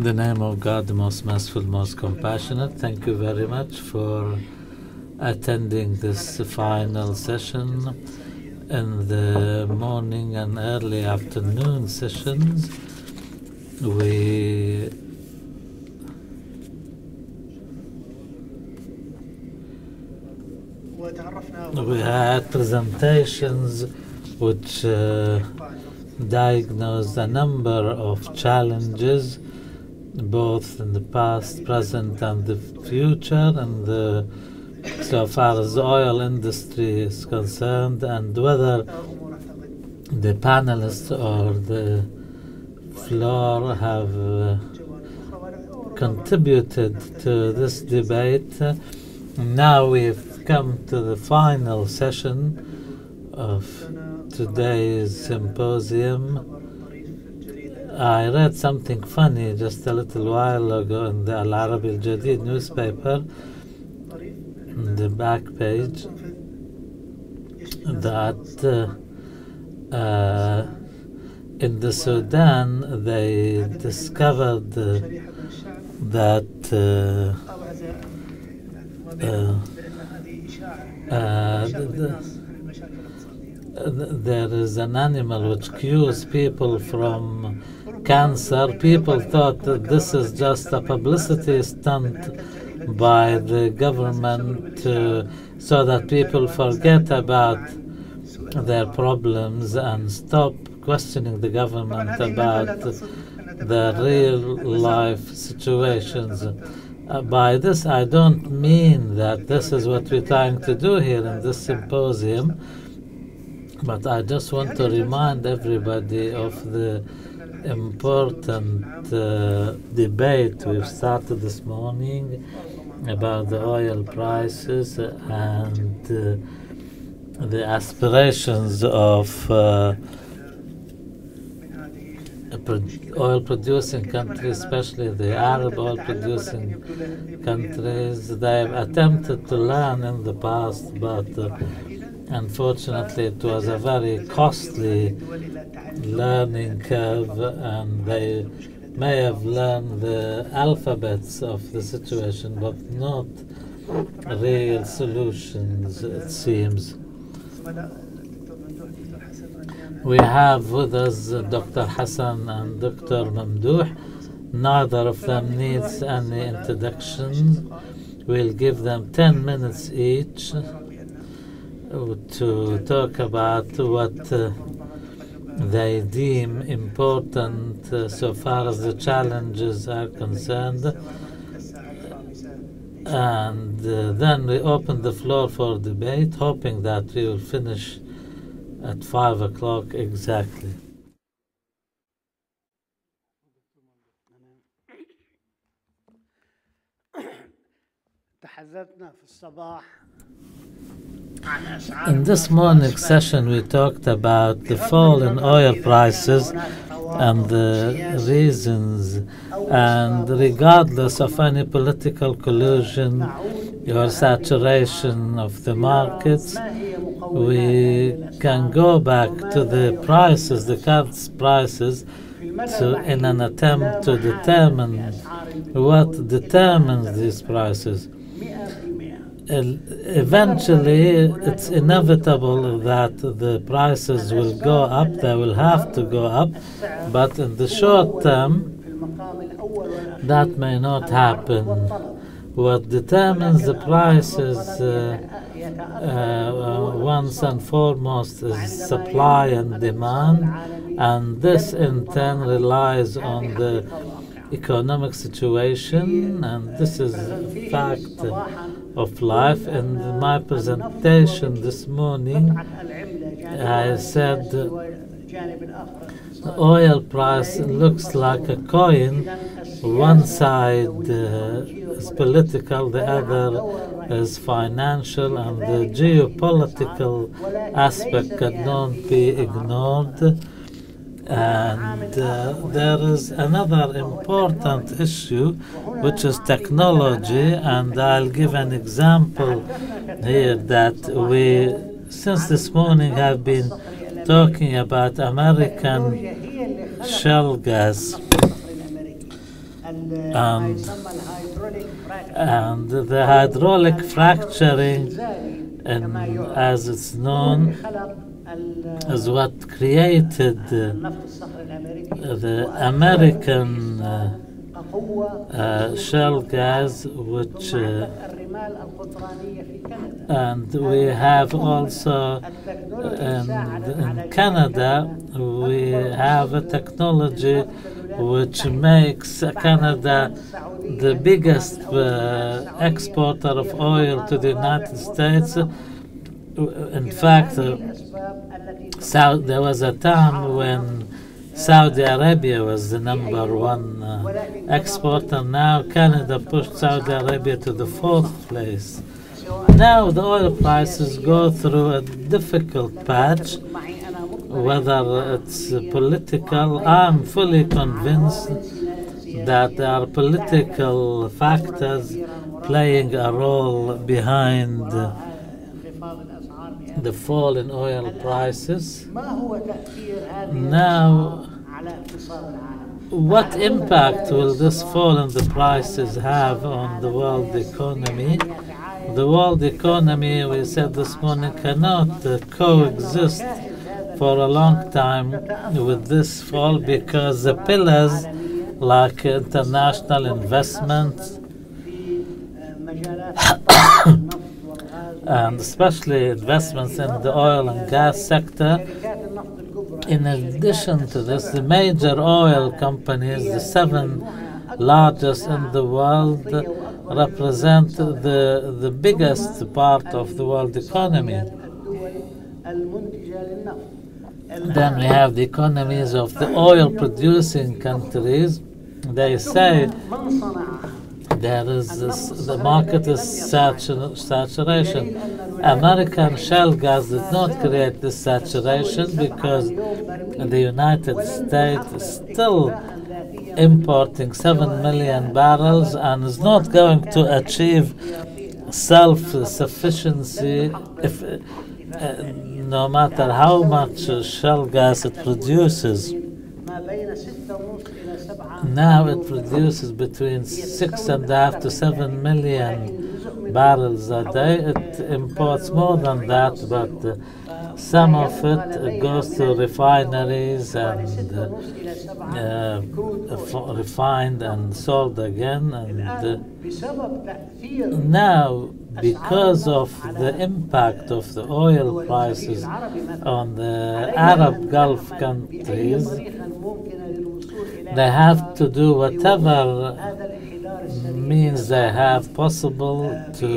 In the name of God, the most merciful, most compassionate, thank you very much for attending this final session in the morning and early afternoon sessions. We we had presentations which uh, diagnosed a number of challenges both in the past, present, and the future, and so far as the oil industry is concerned, and whether the panelists or the floor have uh, contributed to this debate. Now we've come to the final session of today's symposium. I read something funny just a little while ago in the Al Arabi Al Jadid newspaper, in the back page, that uh, uh, in the Sudan they discovered uh, that uh, uh, the, there is an animal which cures people from cancer, people thought that this is just a publicity stunt by the government uh, so that people forget about their problems and stop questioning the government about the real life situations. Uh, by this, I don't mean that this is what we're trying to do here in this symposium, but I just want to remind everybody of the important uh, debate we've started this morning about the oil prices and uh, the aspirations of uh, oil producing countries, especially the Arab oil producing countries. They've attempted to learn in the past, but uh, unfortunately it was a very costly learning curve and they may have learned the alphabets of the situation but not real solutions it seems we have with us Dr. Hassan and Dr. Mamdouh neither of them needs any introduction we'll give them 10 minutes each to talk about what uh, they deem important uh, so far as the challenges are concerned. And uh, then we open the floor for debate, hoping that we will finish at five o'clock exactly. In this morning session, we talked about the fall in oil prices and the reasons, and regardless of any political collusion or saturation of the markets, we can go back to the prices, the current prices, to, in an attempt to determine what determines these prices eventually it's inevitable that the prices will go up, they will have to go up, but in the short term, that may not happen. What determines the prices uh, uh, once and foremost is supply and demand, and this in turn relies on the economic situation, and this is a fact of life. And my presentation this morning, I said the oil price looks like a coin. One side uh, is political, the other is financial, and the geopolitical aspect cannot be ignored. And uh, there is another important issue, which is technology. And I'll give an example here that we, since this morning, have been talking about American shale gas. and, and the hydraulic fracturing, and as it's known, is what created uh, the American uh, uh, shale gas, which uh, and we have also in, in Canada we have a technology which makes Canada the biggest uh, exporter of oil to the United States. In fact, uh, South, there was a time when Saudi Arabia was the number one uh, exporter. Now Canada pushed Saudi Arabia to the fourth place. Now the oil prices go through a difficult patch whether it's political, I'm fully convinced that there are political factors playing a role behind the fall in oil prices. Now, what impact will this fall in the prices have on the world economy? The world economy, we said this morning, cannot coexist for a long time with this fall because the pillars like international investment and especially investments in the oil and gas sector. In addition to this, the major oil companies, the seven largest in the world, represent the, the biggest part of the world economy. Then we have the economies of the oil producing countries. They say there is this, the market is satur saturation. American shale gas did not create this saturation because the United States is still importing 7 million barrels and is not going to achieve self-sufficiency if uh, no matter how much shale gas it produces. Now it produces between six and a half to seven million barrels a day. It imports more than that, but uh, some of it goes to refineries and uh, uh, refined and sold again. And uh, now because of the impact of the oil prices on the Arab Gulf countries, they have to do whatever means they have possible to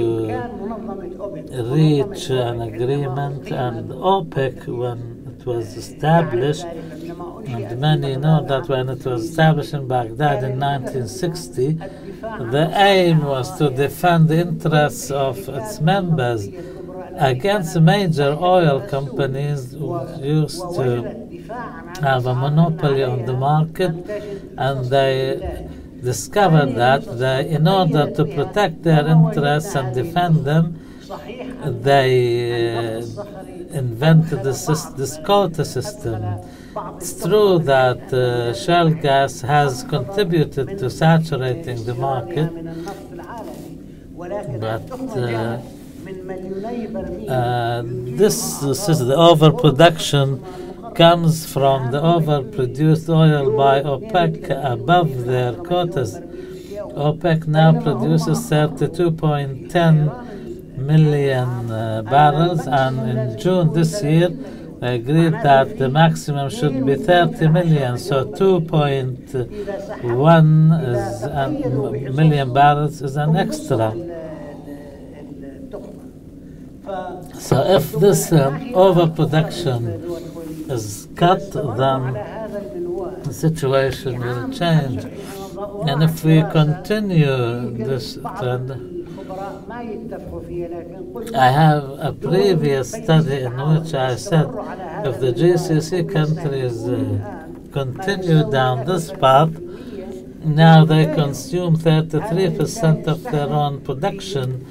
reach an agreement and OPEC when it was established and many know that when it was established in Baghdad in 1960 the aim was to defend the interests of its members against major oil companies who used to have a monopoly on the market and they discovered that they, in order to protect their interests and defend them, they uh, invented this, quota system. It's true that uh, shale gas has contributed to saturating the market, but uh, uh, this, this is the overproduction comes from the overproduced oil by OPEC above their quotas. OPEC now produces 32.10 million uh, barrels, and in June this year, they agreed that the maximum should be 30 million, so 2.1 is an, million barrels is an extra. So if this um, overproduction cut, then the situation will change. And if we continue this trend, I have a previous study in which I said if the GCC countries uh, continue down this path, now they consume 33% of their own production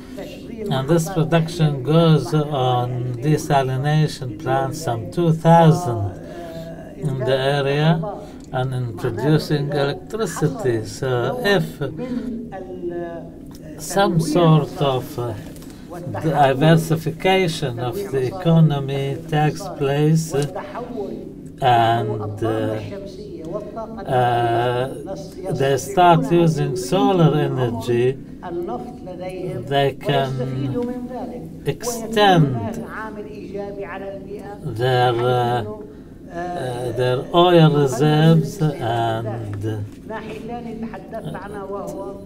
and this production goes on desalination plants, some 2,000 in the area. and in producing electricity. So if some sort of diversification of the economy takes place and uh, uh, they start using solar energy, they can extend their uh, uh, their oil reserves and uh,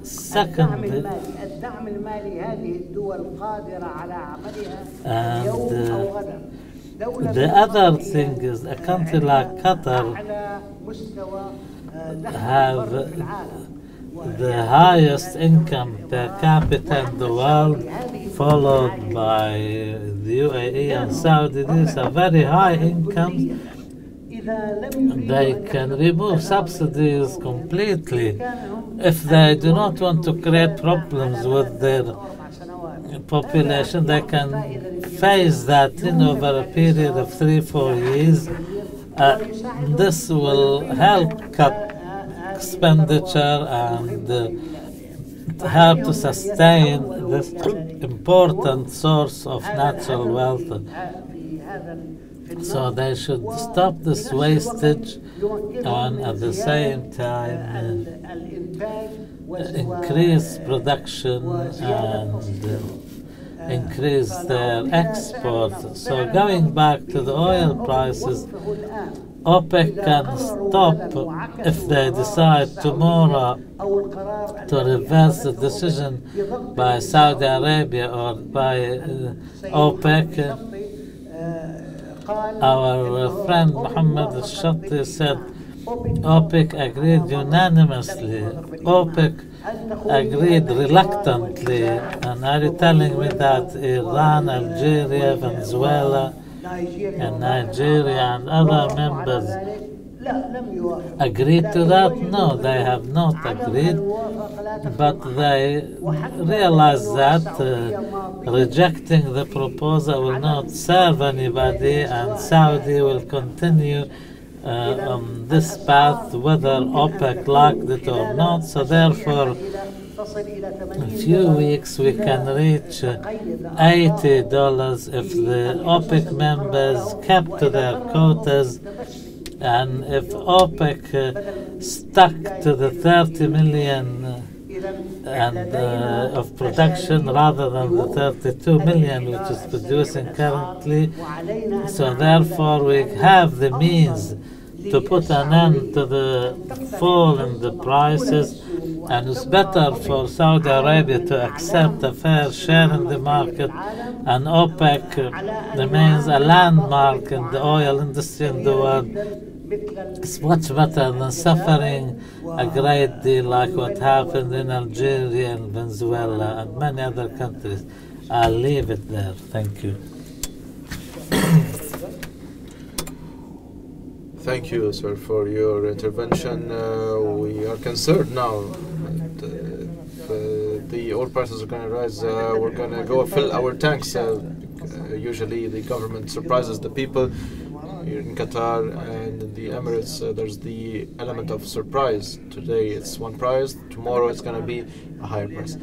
second and uh, the other thing is a country like Qatar have the highest income per capita in the world, followed by the UAE and Saudi. These are very high incomes. They can remove subsidies completely if they do not want to create problems with their population, that can face that in over a period of three, four years. Uh, this will help cut expenditure and uh, help to sustain this important source of natural wealth. So they should stop this wastage and at the same time uh, increase production and uh, increase their exports. So going back to the oil prices, OPEC can stop if they decide tomorrow to reverse the decision by Saudi Arabia or by uh, OPEC. Our friend Mohammed al-Shatti said OPEC agreed unanimously. OPEC agreed reluctantly. And are you telling me that Iran, Algeria, Venezuela, and Nigeria and other members agreed to that? No, they have not agreed. But they realize that uh, rejecting the proposal will not serve anybody, and Saudi will continue on this path whether OPEC liked it or not. So, therefore, in a few weeks we can reach uh, $80 if the OPEC members kept to their quotas. And if OPEC uh, stuck to the 30 million uh, and uh, of production rather than the 32 million which is producing currently. So therefore we have the means to put an end to the fall in the prices and it's better for Saudi Arabia to accept a fair share in the market and OPEC remains a landmark in the oil industry in the world it's much better than suffering a great deal like what happened in Algeria and Venezuela and many other countries. I'll leave it there. Thank you. Thank you, sir, for your intervention. Uh, we are concerned now. uh, the oil prices are going to rise. Uh, we're going to go fill our tanks. Uh, usually, the government surprises the people here in Qatar and in the Emirates, uh, there's the element of surprise. Today it's one price, tomorrow it's going to be a higher price.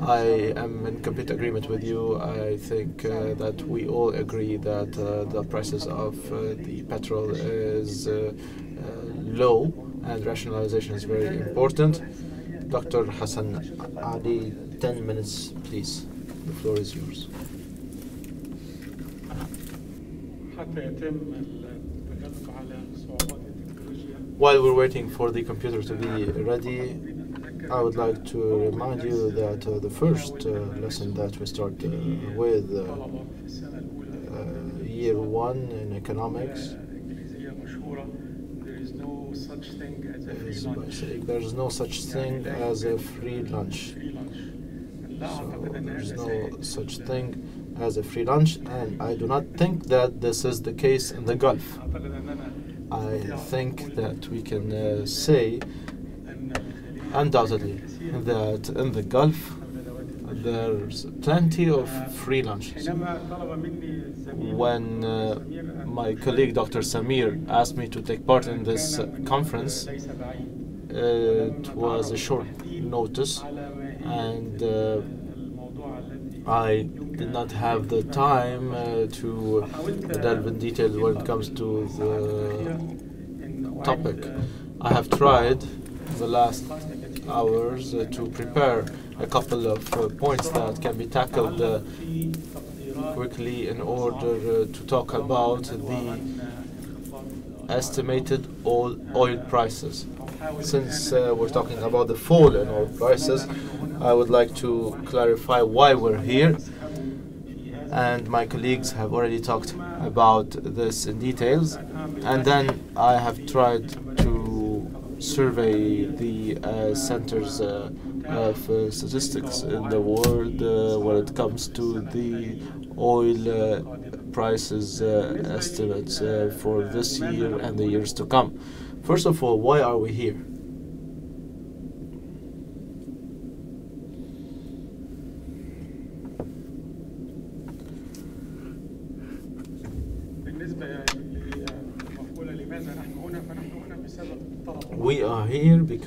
I am in complete agreement with you. I think uh, that we all agree that uh, the prices of uh, the petrol is uh, uh, low and rationalization is very important. Dr. Hassan Aly, 10 minutes, please. The floor is yours. While we're waiting for the computer to be ready, I would like to remind you that uh, the first uh, lesson that we start uh, with uh, uh, year one in economics is by saying there is no such thing as a free lunch. So there is no such thing as a free lunch, and I do not think that this is the case in the Gulf. I think that we can uh, say undoubtedly. In the, in the Gulf, there's plenty of free lunches. When uh, my colleague Dr. Samir asked me to take part in this uh, conference, uh, it was a short notice and uh, I did not have the time uh, to delve in detail when it comes to the topic. I have tried the last hours uh, to prepare a couple of uh, points that can be tackled uh, quickly in order to talk about the estimated oil, oil prices. Since uh, we're talking about the fall in oil prices, I would like to clarify why we're here. And my colleagues have already talked about this in details. And then I have tried survey the uh, centers uh, of uh, statistics in the world when it comes to the oil prices estimates for this year and the years to come. First of all, why are we here?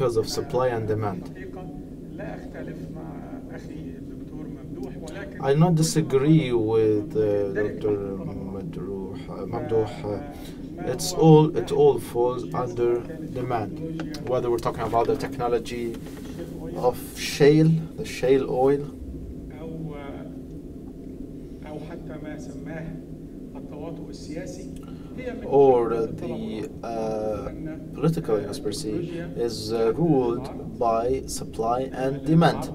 because of supply and demand. I not disagree with uh, Dr. Mamdouh. Uh, it's all it all falls under demand. Whether we're talking about the technology of shale, the shale oil, or the uh, political conspiracy is uh, ruled by supply and demand.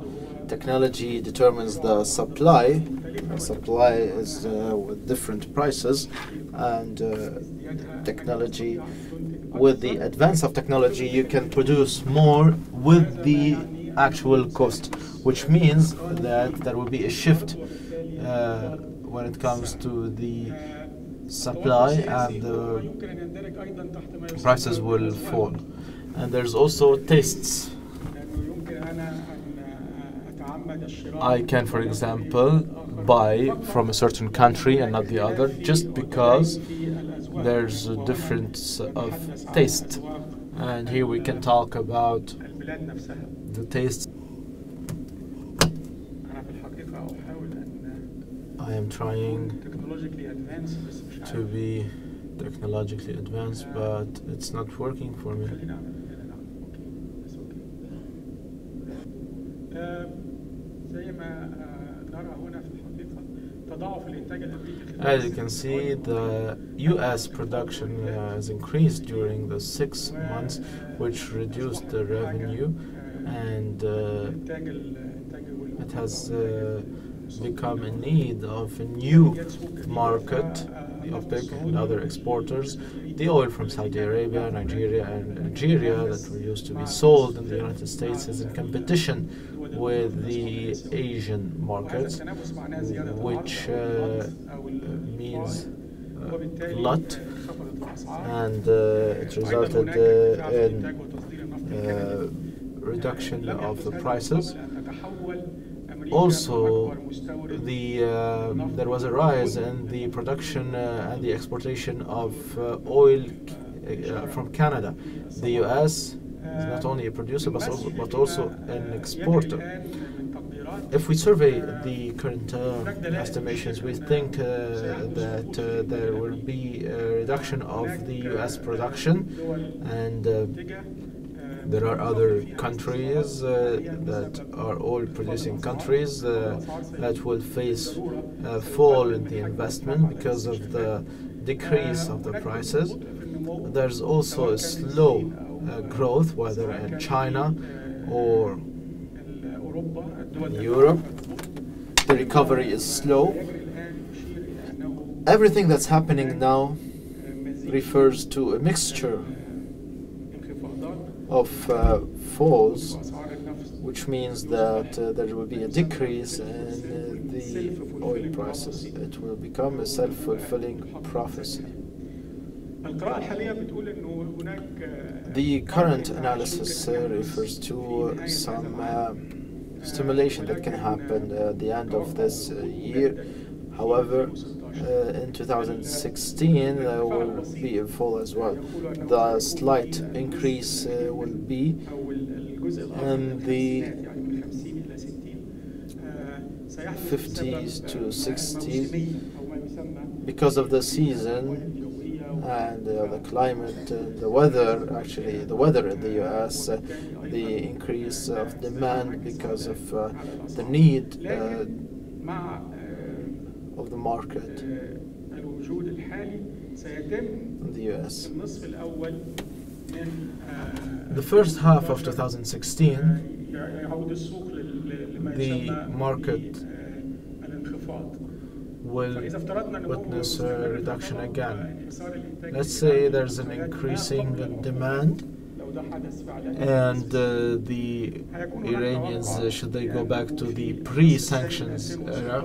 Technology determines the supply. Supply is uh, with different prices, and uh, technology. With the advance of technology, you can produce more with the actual cost, which means that there will be a shift uh, when it comes to the supply and the prices will fall. And there's also tests. I can, for example, buy from a certain country and not the other just because there's a difference of taste. And here we can talk about the taste I am trying to be technologically advanced, but it's not working for me. As you can see, the U.S. production uh, has increased during the six months, which reduced the revenue, and uh, it has uh, become in need of a new market and other exporters, the oil from Saudi Arabia, Nigeria, and Algeria that were used to be sold in the United States is in competition with the Asian markets, which uh, means uh, a lot, and uh, it resulted uh, in uh, reduction of the prices also the uh, there was a rise in the production uh, and the exportation of uh, oil uh, uh, from Canada. The U.S. is not only a producer but also, but also an exporter. If we survey the current uh, estimations, we think that there will be a reduction of the U.S. production and there are other countries uh, that are oil producing countries uh, that will face a fall in the investment because of the decrease of the prices. There's also a slow uh, growth, whether in China or Europe. The recovery is slow. Everything that's happening now refers to a mixture of uh, falls, which means that uh, there will be a decrease in uh, the oil prices. It will become a self-fulfilling prophecy. The current analysis uh, refers to some uh, stimulation that can happen at the end of this year. However, uh, in 2016 there will be a fall as well. The slight increase uh, will be in the 50s to 60s because of the season and uh, the climate, uh, the weather, actually, the weather in the US, uh, the increase of demand because of uh, the need uh, of the market in the US. The first half of 2016, the market will witness a reduction again. Let's say there's an increasing demand and uh, the Iranians, uh, should they go back to the pre-sanctions era?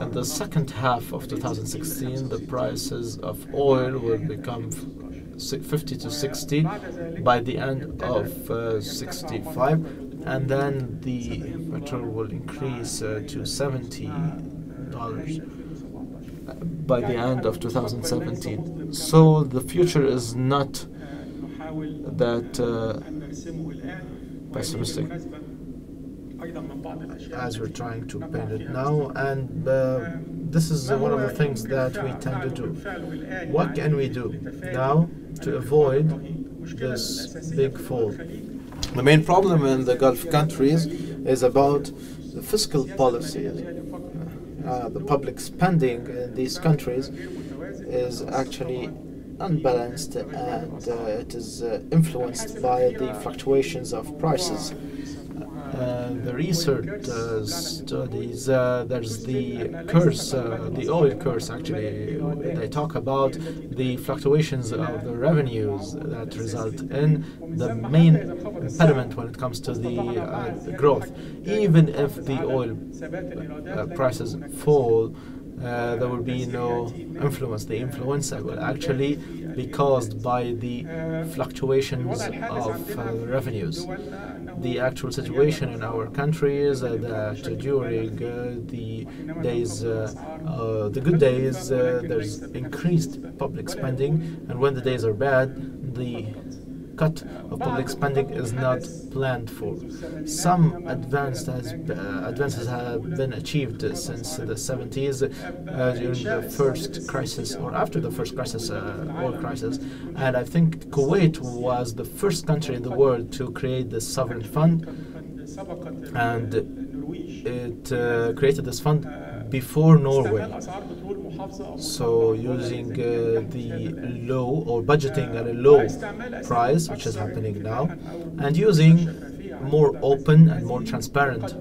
In the second half of 2016, the prices of oil will become 50 to 60 by the end of uh, 65, and then the petrol will increase uh, to 70 dollars uh, by the end of 2017. So the future is not that uh, pessimistic as we're trying to paint it now, and uh, this is one of the things that we tend to do. What can we do now to avoid this big fall? The main problem in the Gulf countries is about the fiscal policy. Uh, the public spending in these countries is actually unbalanced and uh, it is uh, influenced by the fluctuations of prices. Uh, the research uh, studies, uh, there's the curse, uh, the oil curse actually. They talk about the fluctuations of the revenues that result in the main impediment when it comes to the growth. Even if the oil prices fall, uh, there will be no influence. The influence will actually be caused by the fluctuations of uh, revenues. The actual situation in our country is uh, that during uh, the days, uh, uh, the good days, there's increased public spending, and when the days are bad, the cut of public spending is not planned for. Some has, uh, advances have been achieved since the 70s uh, during the first crisis or after the first crisis, uh, oil crisis. And I think Kuwait was the first country in the world to create this sovereign fund, and it uh, created this fund before Norway. So using uh, the low or budgeting at a low price, which is happening now, and using more open and more transparent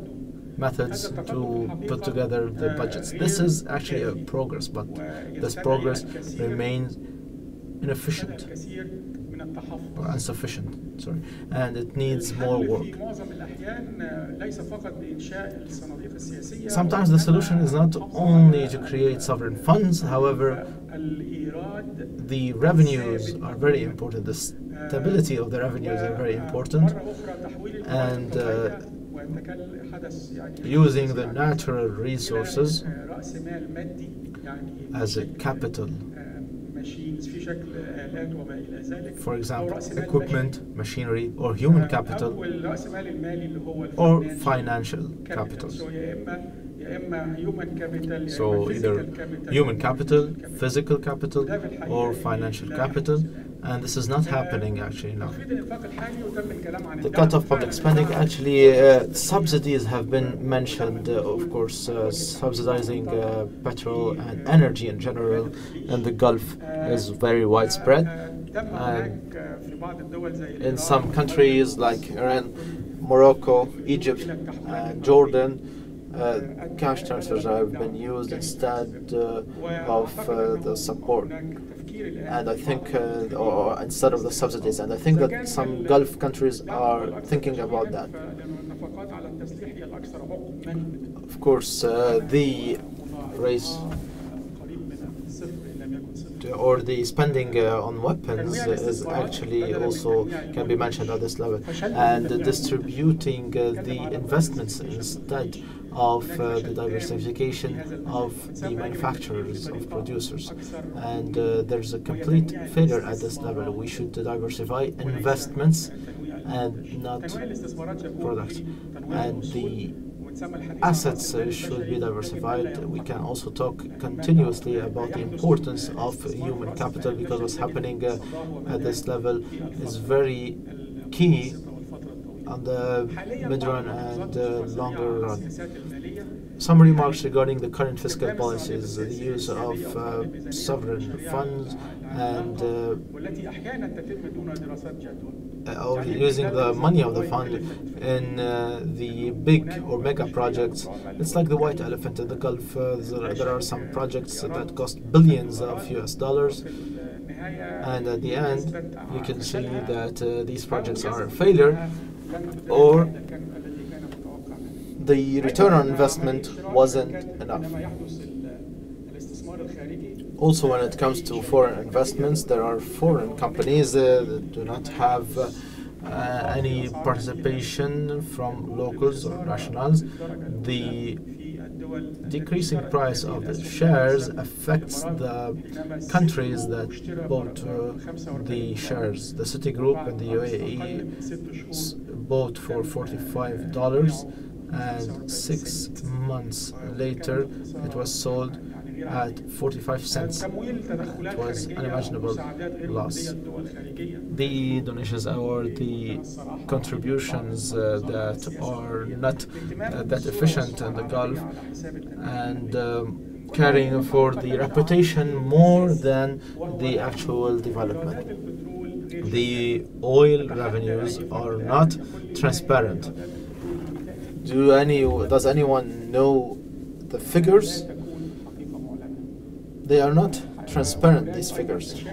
methods to put together the budgets. This is actually a progress, but this progress remains inefficient insufficient, sorry, and it needs more work. Sometimes the solution is not only to create sovereign funds, however, the revenues are very important. The stability of the revenues are very important, and uh, using the natural resources as a capital. For example, equipment, machinery, or human capital, or financial capital. So either human capital, physical capital, or financial capital, and this is not happening actually now. The cut of public spending actually, uh, subsidies have been mentioned, uh, of course, uh, subsidizing uh, petrol and energy in general in the Gulf is very widespread. And in some countries like Iran, Morocco, Egypt, and Jordan, uh, cash transfers have been used instead uh, of uh, the support and I think, uh, or instead of the subsidies, and I think that some Gulf countries are thinking about that. Of course, uh, the race or the spending uh, on weapons is actually also can be mentioned at this level, and distributing uh, the investments instead of uh, the diversification of the manufacturers, of producers. And uh, there's a complete failure at this level. We should diversify investments and not products. And the assets uh, should be diversified. We can also talk continuously about the importance of human capital because what's happening uh, at this level is very key on the mid-run and uh, longer run. Some remarks regarding the current fiscal policies, the use of uh, sovereign funds and uh, or using the money of the fund in uh, the big or mega projects. It's like the white elephant in the Gulf. Uh, there, there are some projects that cost billions of US dollars and at the end you can see that uh, these projects are a failure or the return on investment wasn't enough. Also, when it comes to foreign investments, there are foreign companies uh, that do not have uh, uh, any participation from locals or nationals. The decreasing price of the shares affects the countries that bought uh, the shares. The Citigroup and the UAE bought for $45 and six months later it was sold at 45 cents. It was unimaginable loss. The donations or the contributions uh, that are not uh, that efficient in the Gulf and um, carrying for the reputation more than the actual development. The oil revenues are not transparent. Do any does anyone know the figures? They are not transparent, these figures.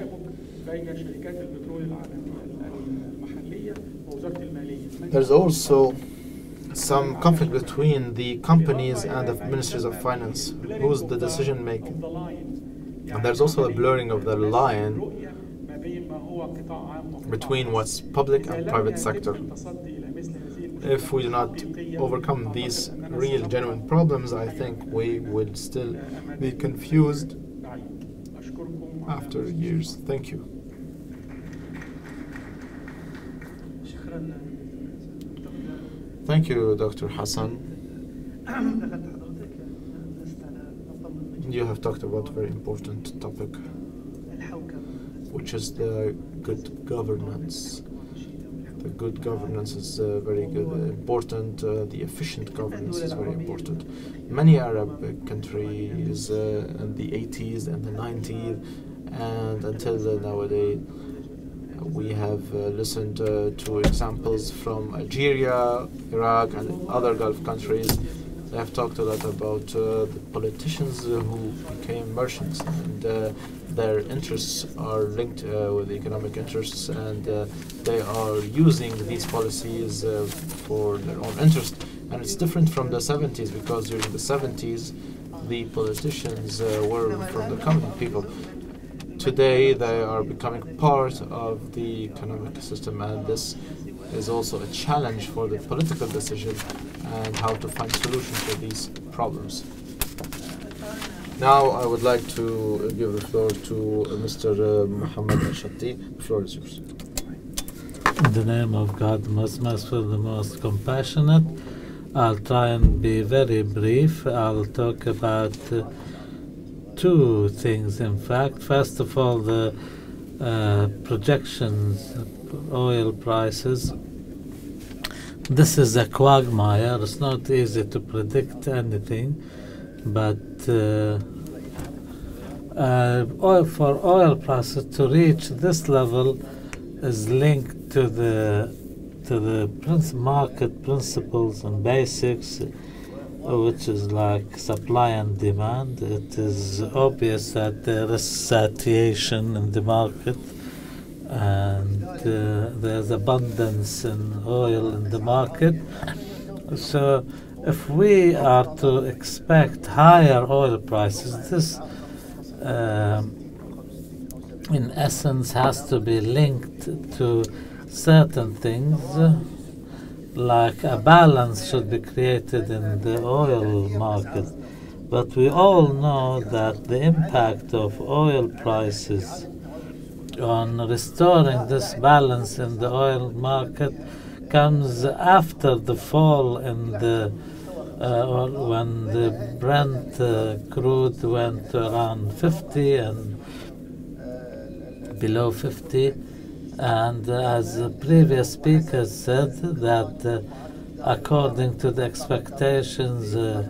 There's also some conflict between the companies and the ministries of finance. Who's the decision maker? And there's also a blurring of the line between what's public and private sector. If we do not overcome these real, genuine problems, I think we will still be confused after years. Thank you. Thank you, Dr. Hassan. You have talked about a very important topic, which is the good governance. The good governance is uh, very good, uh, important. Uh, the efficient governance is very important. Many Arab countries uh, in the 80s and the 90s and until nowadays we have uh, listened uh, to examples from Algeria, Iraq, and other Gulf countries. They have talked a lot about uh, the politicians who became merchants, and uh, their interests are linked uh, with economic interests, and uh, they are using these policies for their own interest. And it's different from the 70s because during the 70s, the politicians were from the common people today they are becoming part of the economic system and this is also a challenge for the political decision and how to find solutions to these problems. Now I would like to give the floor to Mr. Uh, Mohammed Shatti. The floor is yours. In the name of God, most merciful, the most compassionate, I'll try and be very brief. I'll talk about uh, two things, in fact. First of all, the uh, projections, oil prices. This is a quagmire. It's not easy to predict anything, but uh, uh, oil for oil prices to reach this level is linked to the to the market principles and basics which is like supply and demand. It is obvious that there is satiation in the market and uh, there's abundance in oil in the market. So if we are to expect higher oil prices, this um, in essence, has to be linked to certain things, like a balance should be created in the oil market. But we all know that the impact of oil prices on restoring this balance in the oil market comes after the fall in the uh, when the Brent uh, crude went around 50 and below 50 and as the previous speaker said that uh, according to the expectations uh,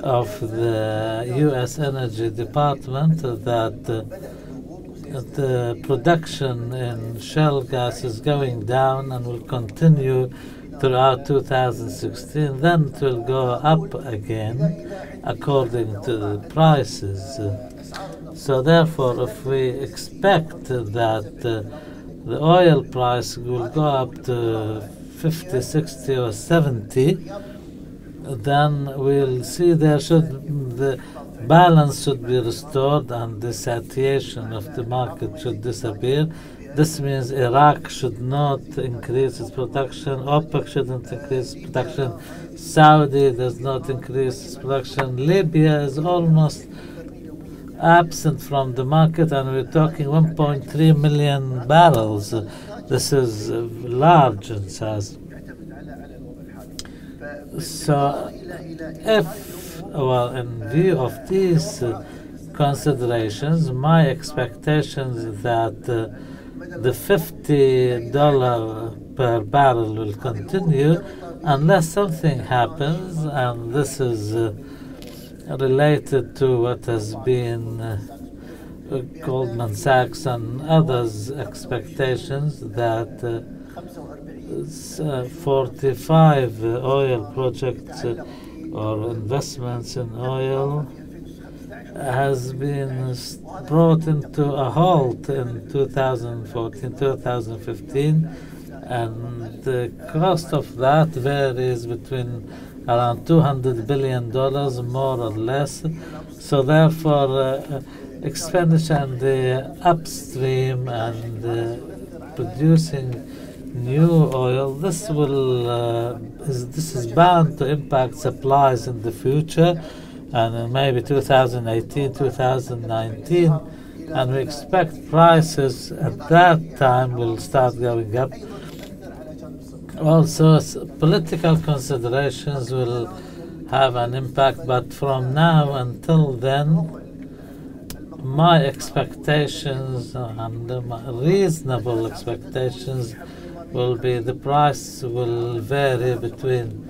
of the US Energy Department that uh, the production in shale gas is going down and will continue throughout 2016. Then it will go up again according to the prices. So therefore, if we expect that uh, the oil price will go up to 50, 60 or 70, then we'll see there should the balance should be restored and the satiation of the market should disappear. This means Iraq should not increase its production, OPEC shouldn't increase production, Saudi does not increase its production, Libya is almost absent from the market and we're talking 1.3 million barrels. This is large in size. So if, well, in view of these uh, considerations, my expectation is that uh, the $50 per barrel will continue unless something happens, and this is uh, related to what has been uh, Goldman Sachs and others' expectations that uh, uh, 45 uh, oil projects uh, or investments in oil has been brought into a halt in 2014 2015 and the cost of that varies between around 200 billion dollars more or less. So therefore uh, expenditure in the upstream and uh, producing new oil this will uh, is, this is bound to impact supplies in the future and maybe 2018 2019 and we expect prices at that time will start going up. Also political considerations will have an impact but from now until then my expectations and reasonable expectations will be the price will vary between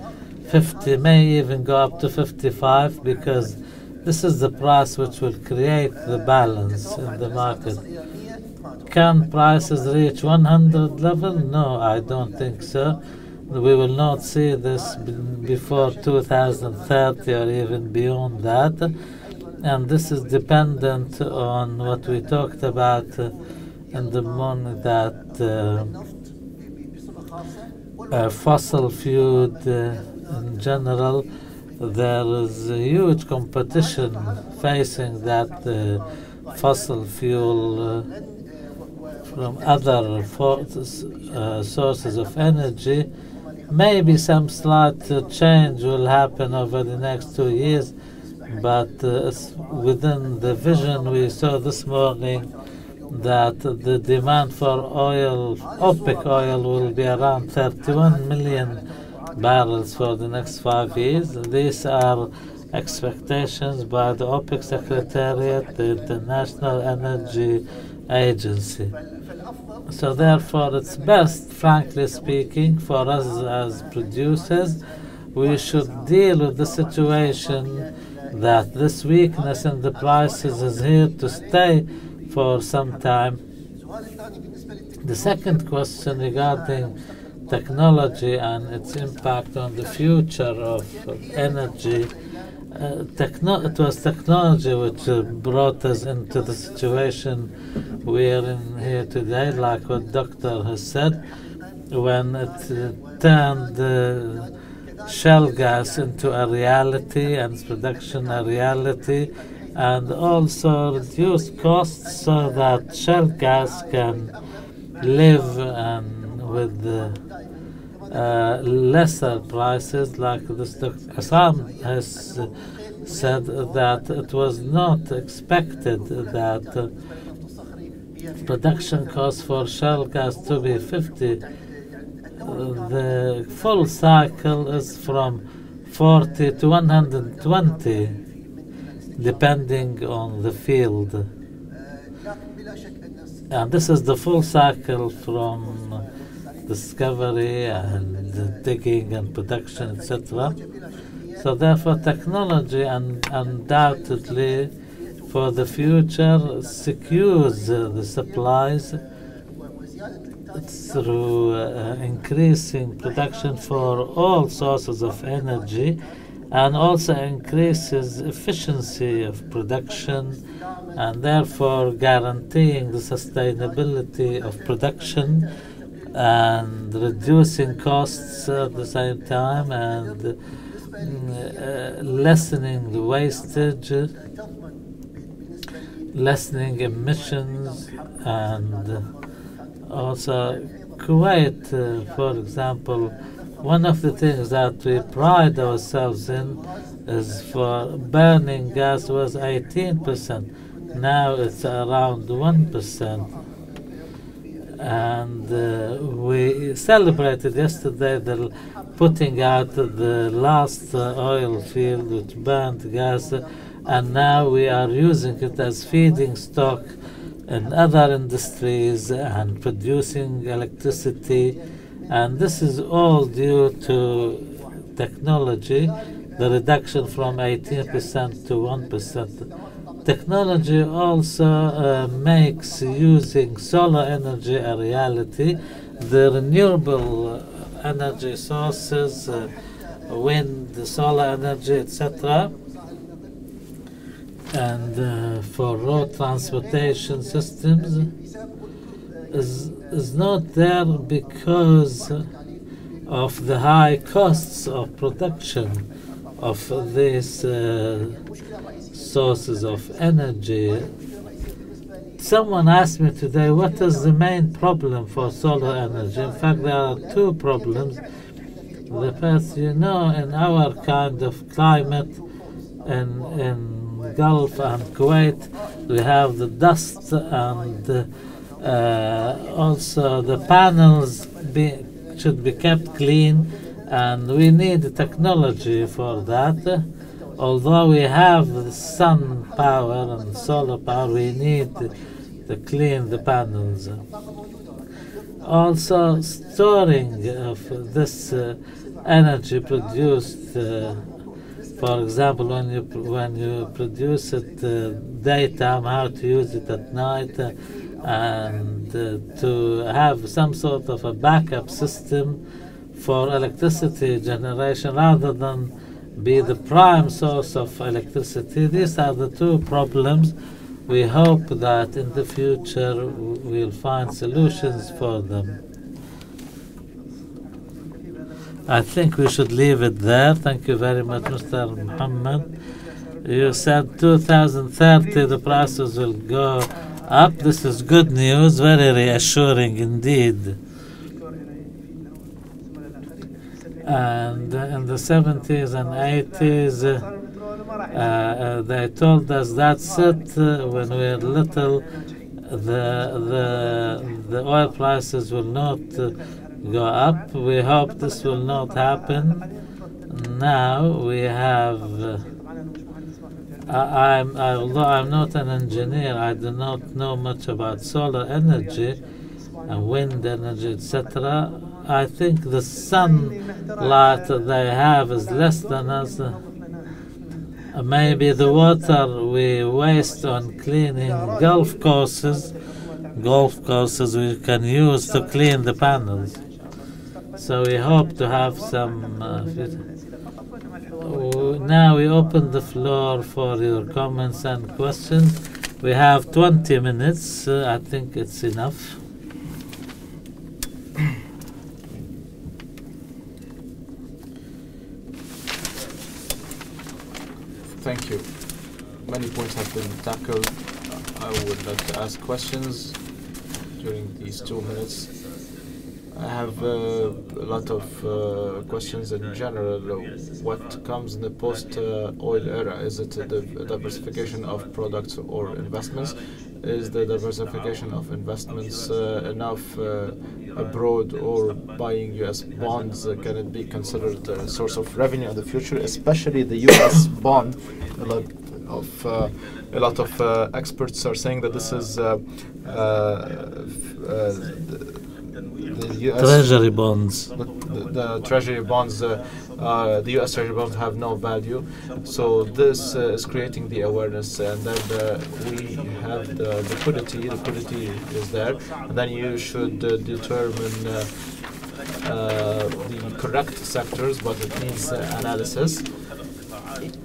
50 may even go up to 55 because this is the price which will create the balance in the market. Can prices reach 100 level? No i don't think so. We will not see this before 2030 or even beyond that. And this is dependent on what we talked about uh, in the morning that uh, uh, fossil fuel uh, in general there is a huge competition facing that uh, fossil fuel uh, from other uh, sources of energy. Maybe some slight change will happen over the next two years but uh, within the vision we saw this morning that the demand for oil, OPEC oil, will be around 31 million barrels for the next five years. These are expectations by the OPEC Secretariat, the International Energy Agency. So therefore, it's best, frankly speaking, for us as producers, we should deal with the situation that this weakness in the prices is here to stay for some time. The second question regarding technology and its impact on the future of, energy. Uh, it was technology which uh, brought us into the situation we're in here today, like what Doctor has said, when it uh, turned shale gas into a reality and production a reality and also reduce costs so that shale gas can live and with uh, uh, lesser prices like Dr. Issam has uh, said that it was not expected that uh, production cost for shale gas to be 50 the full cycle is from 40 to 120 depending on the field and this is the full cycle from discovery and digging and production etc so therefore technology and undoubtedly for the future secures uh, the supplies through uh, increasing production for all sources of energy and also increases efficiency of production and therefore guaranteeing the sustainability of production and reducing costs at the same time and uh, lessening the wastage lessening emissions and also Kuwait, uh, for example, one of the things that we pride ourselves in is for burning gas was 18%. Now it's around 1%. And uh, we celebrated yesterday the putting out the last uh, oil field which burned gas, and now we are using it as feeding stock in other industries and producing electricity. And this is all due to technology, the reduction from 18% to 1%. Technology also uh, makes using solar energy a reality. The renewable energy sources, uh, wind, solar energy, etc and uh, for road transportation systems is, is not there because of the high costs of production of these uh, sources of energy. Someone asked me today, what is the main problem for solar energy? In fact, there are two problems. The first, you know, in our kind of climate, in, in Gulf and Kuwait, we have the dust and uh, also the panels be, should be kept clean and we need technology for that. Although we have the sun power and solar power, we need to clean the panels. Also, storing of this uh, energy produced uh, for example, when you when you produce it uh, daytime, how to use it at night, uh, and uh, to have some sort of a backup system for electricity generation rather than be the prime source of electricity. These are the two problems. We hope that in the future we'll find solutions for them. I think we should leave it there. Thank you very much, Mr. Muhammad. You said 2030 the prices will go up. This is good news, very reassuring indeed. And in the 70s and 80s, uh, uh, they told us that's it uh, when we were little. The the the oil prices will not uh, go up. We hope this will not happen. Now we have. Uh, I, I'm, I, although I'm not an engineer, I do not know much about solar energy and wind energy, etc. I think the sunlight they have is less than us. Maybe the water we waste on cleaning golf courses, golf courses we can use to clean the panels. So we hope to have some. Uh, now we open the floor for your comments and questions. We have 20 minutes. Uh, I think it's enough. Thank you. many points have been tackled. I would like to ask questions during these two minutes. I have uh, a lot of uh, questions in general. What comes in the post-oil era? Is it the diversification of products or investments? Is the diversification of investments uh, enough uh, abroad or buying U.S. bonds? Uh, can it be considered a source of revenue in the future, especially the U.S. bond? A lot of uh, a lot of uh, experts are saying that this is uh, uh, uh, the, the U.S. Treasury bonds. the, the, the treasury bonds, uh, uh, the U.S. treasury bonds have no value. So this uh, is creating the awareness, and then uh, we have the liquidity. Liquidity is there, and then you should uh, determine. Uh, uh, the correct sectors, but it needs uh, analysis.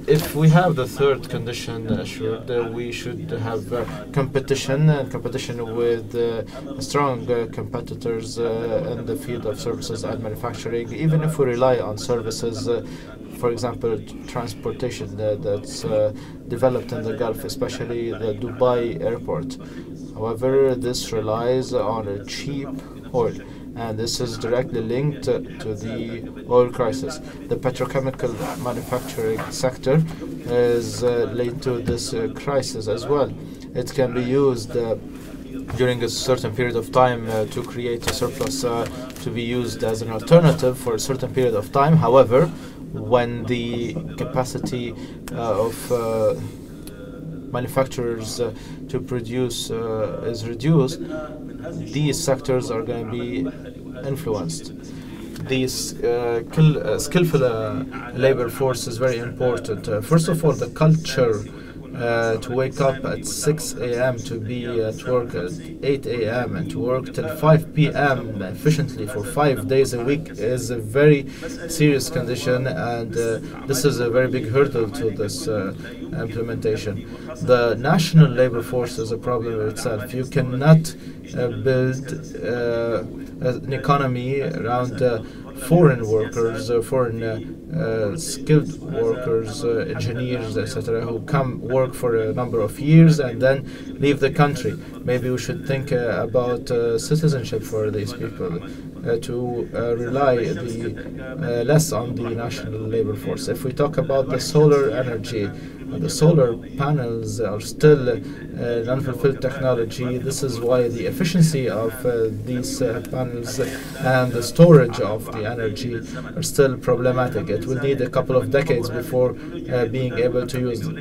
If we have the third condition assured, uh, we should have uh, competition and competition with uh, strong uh, competitors uh, in the field of services and manufacturing. Even if we rely on services, uh, for example, transportation uh, that's uh, developed in the Gulf, especially the Dubai airport. However, this relies on a cheap oil and this is directly linked to, the oil crisis. The petrochemical manufacturing sector is uh, linked to this uh, crisis as well. It can be used uh, during a certain period of time uh, to create a surplus uh, to be used as an alternative for a certain period of time. However, when the capacity uh, of manufacturers uh, to produce uh, is reduced, these sectors are going to be influenced. These uh, uh, skillful uh, labor force is very important. First of all, the culture uh, to wake up at 6 a.m. to be at work at 8 a.m. and to work till 5 p.m. efficiently for five days a week is a very serious condition, and uh, this is a very big hurdle to this uh, implementation. The national labor force is a problem itself. You cannot uh, build uh, an economy around uh, foreign workers, uh, foreign uh, uh, skilled workers, engineers, etc., who come work for a number of years and then leave the country. Maybe we should think about citizenship for these people. Uh, to uh, rely the, uh, less on the national labor force. If we talk about the solar energy, the solar panels are still uh, an unfulfilled technology. This is why the efficiency of uh, these uh, panels and the storage of the energy are still problematic. It will need a couple of decades before being able to use them.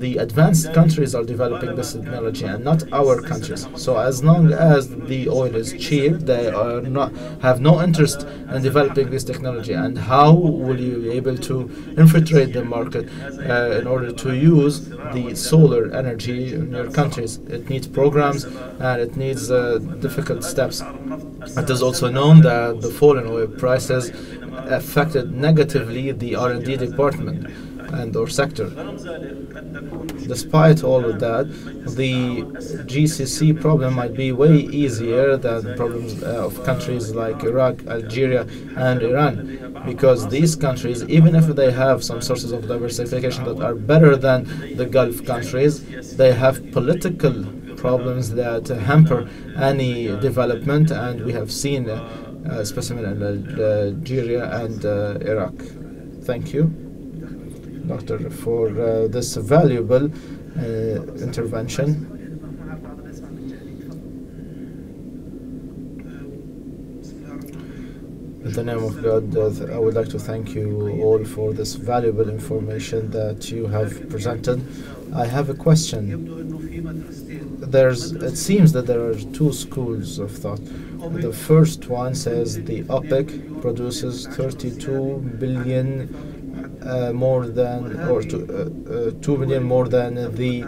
The advanced countries are developing this technology and not our countries. So as long as the oil is cheap, they are not have no interest in developing this technology. And how will you be able to infiltrate the market uh, in order to use the solar energy in your countries? It needs programs and it needs uh, difficult steps. It is also known that the fall in oil prices affected negatively the R&D department and or sector. Despite all of that, the GCC problem might be way easier than problems uh, of countries like Iraq, Algeria, and Iran, because these countries, even if they have some sources of diversification that are better than the Gulf countries, they have political problems that hamper any development, and we have seen uh, a specimen in Algeria and uh, Iraq. Thank you, Doctor, for uh, this valuable uh, intervention. In the name of God, uh, I would like to thank you all for this valuable information that you have presented. I have a question. There's, it seems that there are two schools of thought. The first one says the OPEC produces 32 billion more than, or two, uh, uh, 2 billion more than the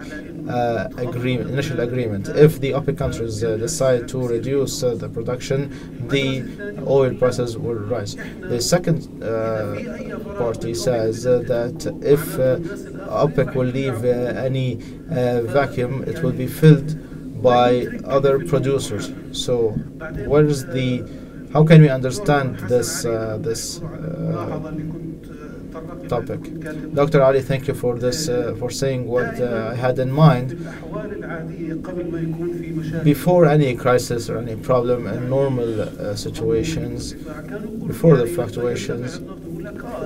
uh, agreement, initial agreement. If the OPEC countries uh, decide to reduce uh, the production, the oil prices will rise. The second uh, party says uh, that if uh, OPEC will leave uh, any uh, vacuum, it will be filled by other producers. So, where is the? How can we understand this? Uh, this uh, topic. Dr. Ali, thank you for this, uh, for saying what uh, I had in mind. Before any crisis or any problem in normal uh, situations, before the fluctuations,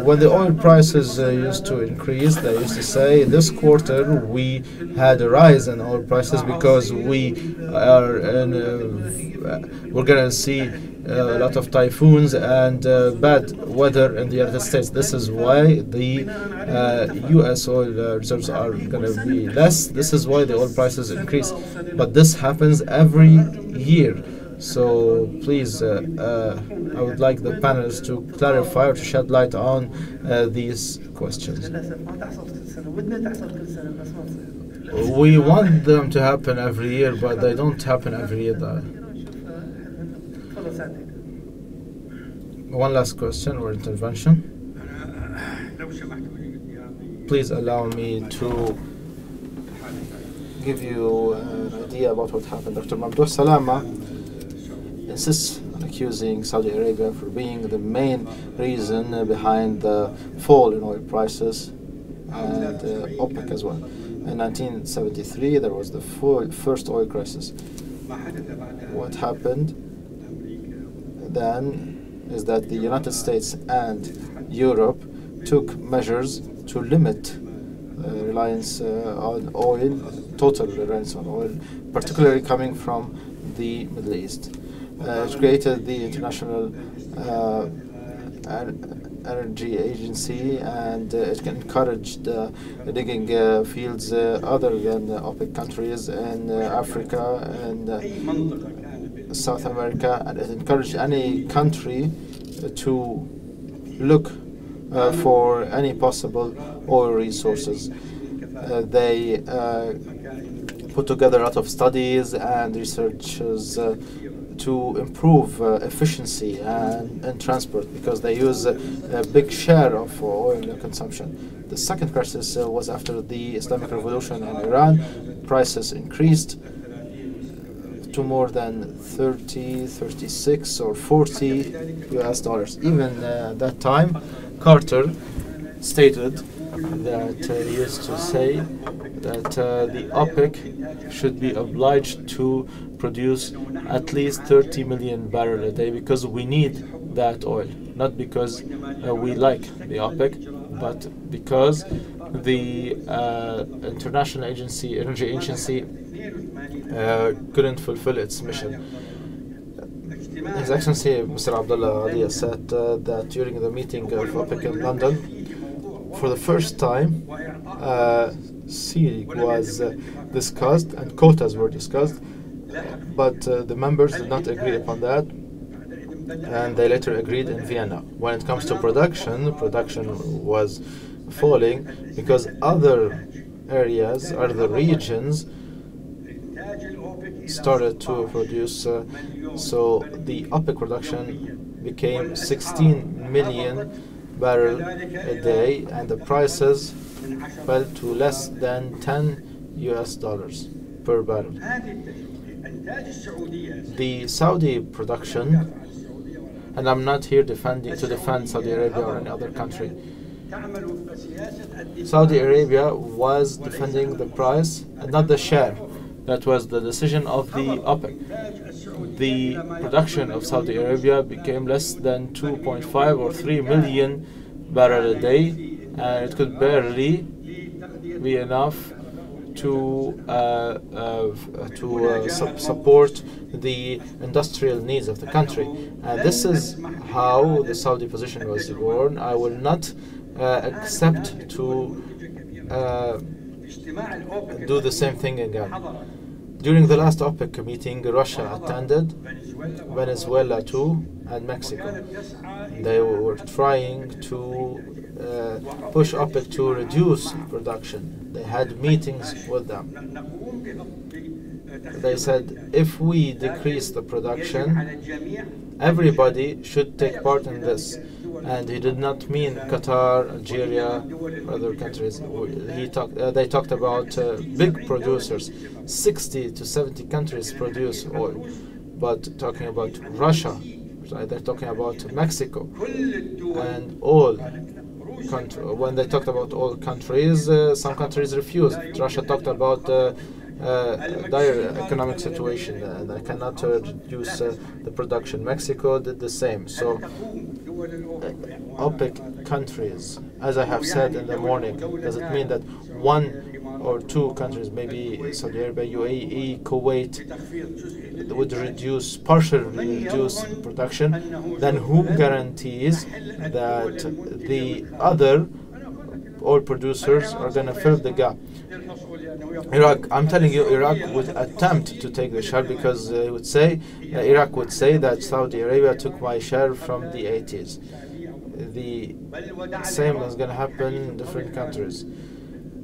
when the oil prices uh, used to increase, they used to say this quarter we had a rise in oil prices because we are in, uh, we're going to see a lot of typhoons and uh, bad weather in the United States. This is why the uh, U.S. oil uh, reserves are going to be less. This is why the oil prices increase. But this happens every year. So please, uh, uh, I would like the panelists to clarify or to shed light on uh, these questions. We want them to happen every year, but they don't happen every year. Though. one last question or intervention. Please allow me to give you an idea about what happened. Dr. Mamdouh Salameh uh, insists on accusing Saudi Arabia for being the main reason behind the fall in oil prices and uh, OPEC as well. In 1973, there was the first oil crisis. What happened then is that the United States and Europe took measures to limit uh, reliance uh, on oil, total reliance on oil, particularly coming from the Middle East. Uh, it created the International uh, Energy Agency and uh, it encouraged uh, digging fields other than the OPEC countries in Africa and South America and it encouraged any country to look uh, for any possible oil resources. Uh, they uh, put together a lot of studies and researches uh, to improve uh, efficiency and, and transport because they use a, a big share of oil consumption. The second crisis was after the Islamic Revolution in Iran. Prices increased to more than 30, 36 or 40 US dollars. Even uh, at that time, Carter stated that uh, he used to say that uh, the OPEC should be obliged to produce at least 30 million barrel a day because we need that oil, not because uh, we like the OPEC, but because the uh, international agency, energy agency, uh, couldn't fulfill its mission. His Excellency Mr. Abdullah Ali said uh, that during the meeting of OPEC in London, for the first time, uh, was uh, discussed and quotas were discussed, but uh, the members did not agree upon that, and they later agreed in Vienna. When it comes to production, production was falling because other areas, other regions, started to produce. Uh, so the OPEC production became 16 million barrel a day, and the prices fell to less than 10 US dollars per barrel. The Saudi production, and I'm not here defending to defend Saudi Arabia or any other country. Saudi Arabia was defending the price and not the share. That was the decision of the OPEC. The production of Saudi Arabia became less than 2.5 or 3 million barrel a day, and it could barely be enough to uh, uh, to uh, su- support the industrial needs of the country. And this is how the Saudi position was born. I will not uh, accept to uh, do the same thing again. During the last OPEC meeting, Russia attended, Venezuela too, and Mexico. They were trying to uh, push OPEC to reduce production. They had meetings with them. They said if we decrease the production, everybody should take part in this. And he did not mean Qatar, Algeria, other countries. He talked. Uh, they talked about uh, big producers. 60 to 70 countries produce oil, but talking about Russia, they're talking about Mexico, and all country, when they talked about all countries, uh, some countries refused. Russia talked about uh, uh, dire economic situation and they cannot uh, reduce uh, the production. Mexico did the same. So OPEC countries, as I have said in the morning, does it mean that one or two countries, maybe Saudi Arabia, UAE, Kuwait, would reduce, partially reduce production, then who guarantees that the other oil producers are going to fill the gap? Iraq, I'm telling you, Iraq would attempt to take the share because they would say, uh, Iraq would say that Saudi Arabia took my share from the 80s. The same is going to happen in different countries.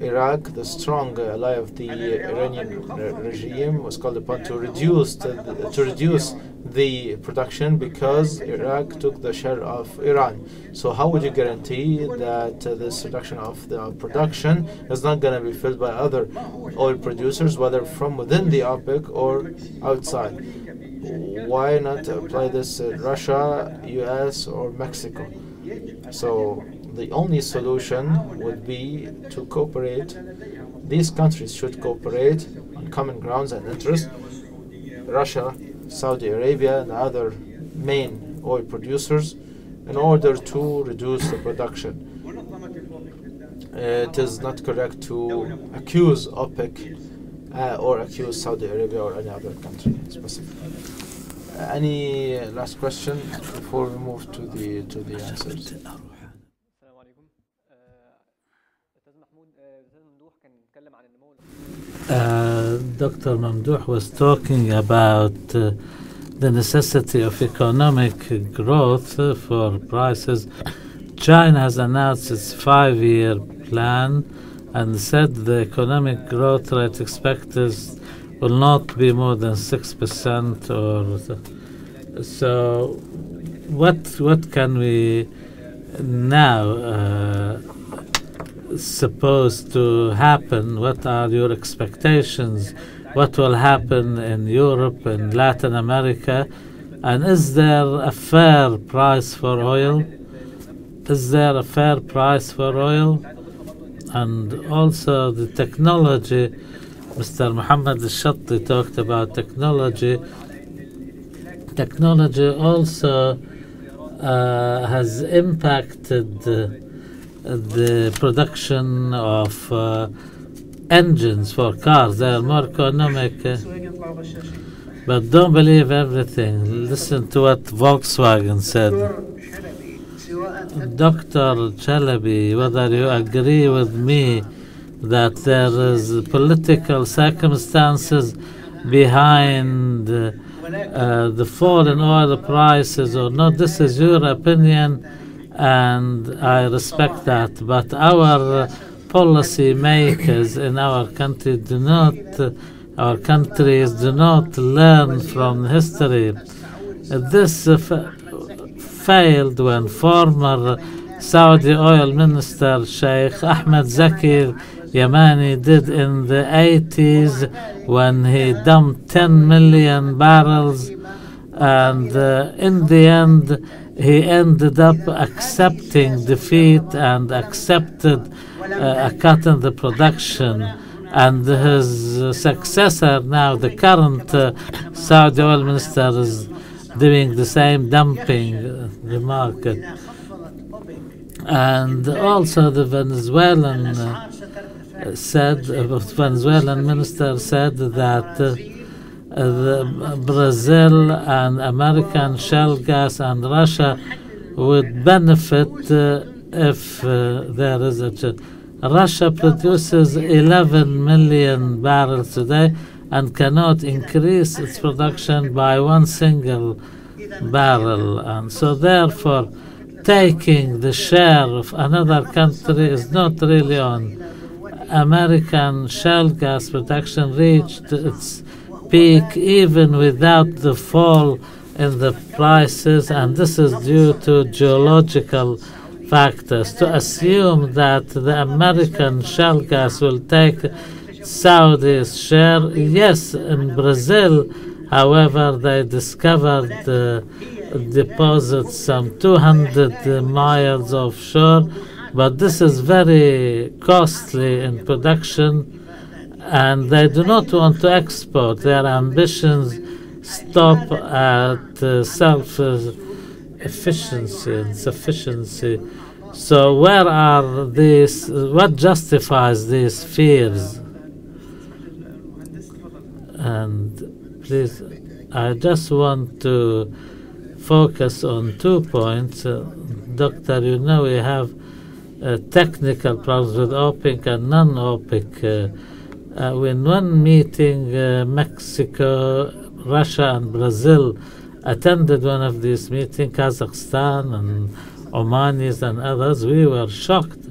Iraq, the strong ally of the Iranian re- regime, was called upon to reduce to, to reduce the production because Iraq took the share of Iran. So how would you guarantee that uh, this reduction of the production is not going to be filled by other oil producers, whether from within the OPEC or outside? Why not apply this in Russia, US, or Mexico? So the only solution would be to cooperate. These countries should cooperate on common grounds and interests. Russia, Saudi Arabia, and other main oil producers in order to reduce the production. it is not correct to accuse OPEC uh, or accuse Saudi Arabia or any other country specifically. Uh, any last question before we move to the to the answers? Uh, Dr. Mamdouh was talking about uh, the necessity of economic growth uh, for prices. China has announced its five year plan and said the economic growth rate expected will not be more than 6% or so. so what what can we now uh, supposed to happen? What are your expectations? What will happen in Europe and Latin America? And is there a fair price for oil? Is there a fair price for oil? And also the technology. Mr. Mohammed Shatti talked about technology. Technology also uh, has impacted uh, the production of uh, engines for cars. They are more economic. Uh, but don't believe everything. Listen to what Volkswagen said. Dr. Chalabi, whether you agree with me that there is political circumstances behind uh, the fall in oil prices or not, this is your opinion and I respect that. But our policy makers in our country do not, our countries do not learn from history. This failed when former Saudi oil minister Sheikh Ahmed Zaki Yamani did in the 80s when he dumped 10 million barrels and uh, in the end he ended up accepting defeat and accepted uh, a cut in the production. And his successor now the current uh, Saudi oil minister is doing the same dumping uh, the market. And also the Venezuelan said Venezuelan minister said that Brazil and American shale gas and Russia would benefit uh, if uh, there is a ch- Russia produces 11 million barrels today and cannot increase its production by one single barrel. And so therefore taking the share of another country is not really on. American shale gas production reached its peak even without the fall in the prices, and this is due to geological factors. To assume that the American shale gas will take Saudi's share, yes, in Brazil, however, they discovered uh, deposits some 200 miles offshore but this is very costly in production and they do not want to export. Their ambitions stop at uh, self efficiency and sufficiency. So, where are these? What justifies these fears? And please, I just want to focus on two points. Uh, doctor, you know we have uh, technical problems with OPEC and non-OPEC. Uh, uh, in one meeting, uh, Mexico, Russia, and Brazil attended one of these meetings, Kazakhstan and Omanis and others. We were shocked.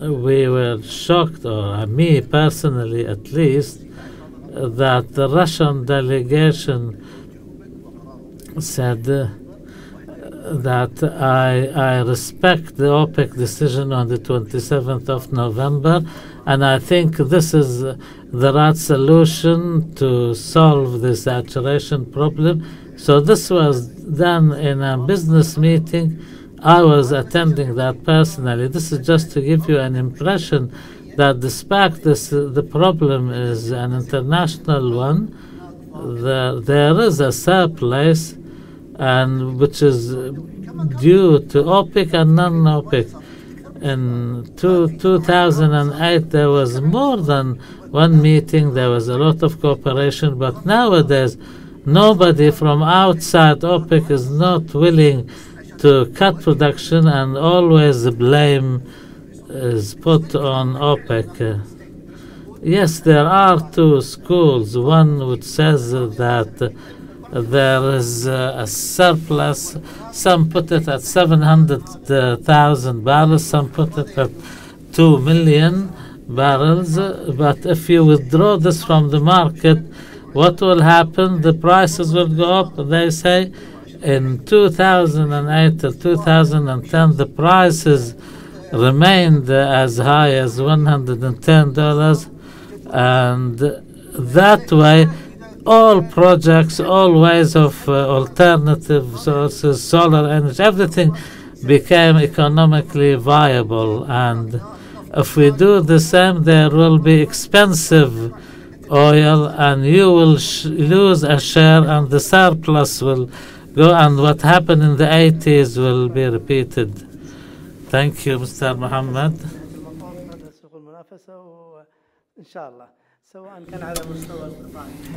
We were shocked, or me personally at least, that the Russian delegation said uh, that I, I respect the OPEC decision on the 27th of November, and I think this is the right solution to solve this saturation problem. So this was done in a business meeting. I was attending that personally. This is just to give you an impression that despite this, the problem is an international one. There, there is a surplus, and which is due to OPEC and non-OPEC. In two, 2008, there was more than one meeting. There was a lot of cooperation, but nowadays, nobody from outside OPEC is not willing to cut production and always blame is put on OPEC. Yes, there are two schools. One which says that there is uh, a surplus. Some put it at 700,000 barrels, some put it at 2 million barrels. But if you withdraw this from the market, what will happen? The prices will go up. They say in 2008 to 2010, the prices remained as high as $110 and that way all projects all ways of uh, alternative sources solar energy everything became economically viable and if we do the same there will be expensive oil and you will lose a share and the surplus will go and what happened in the 80s will be repeated Thank you, Mr. Muhammad.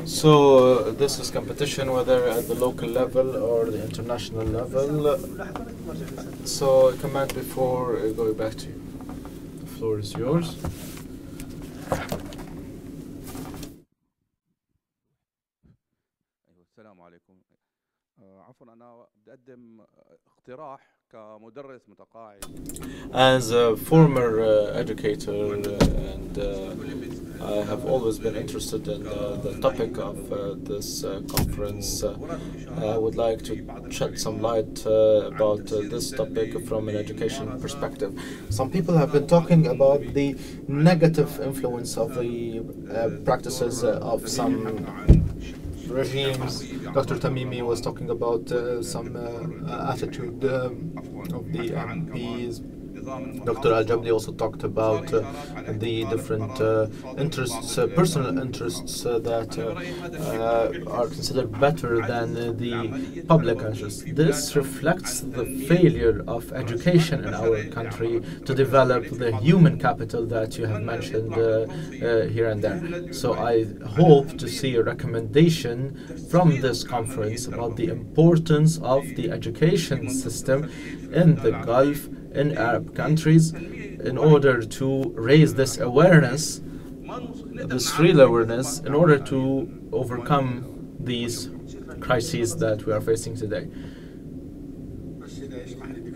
So uh, this is competition whether at the local level or the international level. So comment before uh, going back to you. The floor is yours. السلام عليكم عفوا انا بدي اقدم اقتراح As a former uh, educator uh, and uh, I have always been interested in uh, the topic of uh, this uh, conference, I would like to shed some light about this topic from an education perspective. Some people have been talking about the negative influence of the practices of some regimes. Dr. Tamimi was talking about uh, some uh, attitude um, of the MPs Dr. Al Jabli also talked about uh, the different uh, interests, uh, personal interests uh, that uh, uh, are considered better than the public interests. This reflects the failure of education in our country to develop the human capital that you have mentioned here and there. So I hope to see a recommendation from this conference about the importance of the education system in the Gulf in Arab countries in order to raise this awareness, this real awareness, in order to overcome these crises that we are facing today.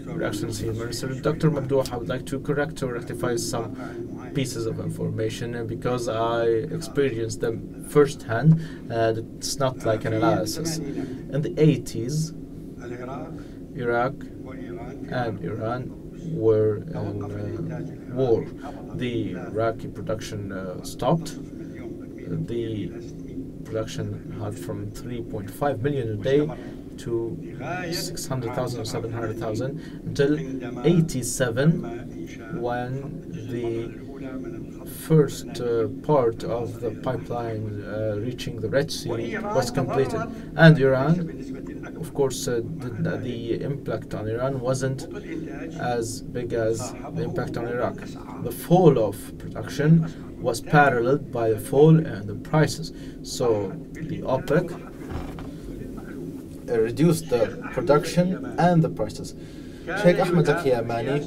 Your Excellency, Minister Dr. Mamdouh, I would like to correct or rectify some pieces of information uh, because I experienced them firsthand and it's not like an analysis. In the 80s, Iraq and Iran were in uh, war. The Iraqi production uh, stopped. The production had from 3.5 million a day to 600,000 or 700,000 until 87 when the first uh, part of the pipeline uh, reaching the Red Sea was completed. And Iran, of course, uh, the, the impact on Iran wasn't as big as the impact on Iraq. The fall of production was paralleled by the fall in the prices. So the OPEC reduced the production and the prices. Sheikh Ahmed Zaki Yamani,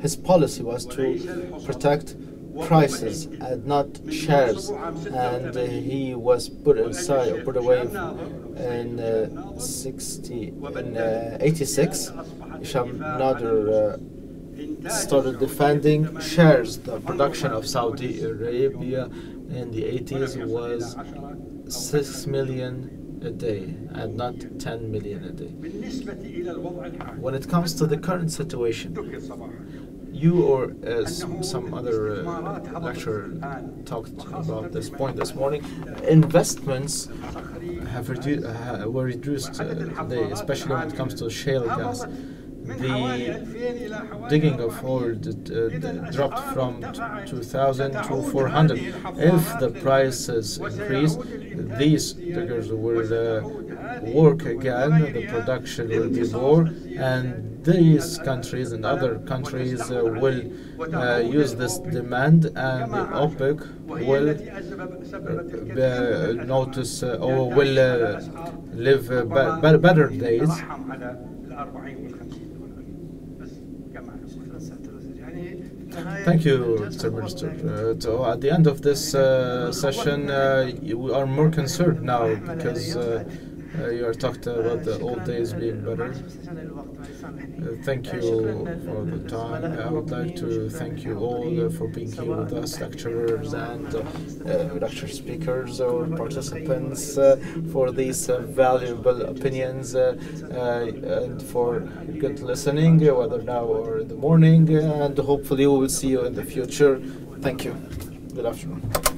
his policy was to protect prices and not shares, and uh, he was put aside or put away in uh, 60 in uh, 86. Hisham Nazer uh, started defending shares. The production of Saudi Arabia in the 80s was 6 million a day and not 10 million a day. When it comes to the current situation, you or uh, some other uh, lecturer talked about this point this morning. Investments have redu- uh, were reduced uh, today, especially when it comes to shale gas. The digging of oil d- dropped from 2,000 to 400. If the prices increase, these diggers will uh, work again, the production will be more, and these countries and other countries uh, will uh, use this demand, and the OPEC will uh, notice uh, or will uh, live uh, be- be- better days. Thank you, Mr. Minister. Uh, so at the end of this uh, session, uh, we are more concerned now because uh, you are talked about the old days being better. Uh, thank you for the time. I would like to thank you all uh, for being here with us, lecturers and uh, uh, lecture speakers or participants, for these valuable opinions and for good listening, whether now or in the morning. And hopefully, we will see you in the future. Thank you. Good afternoon.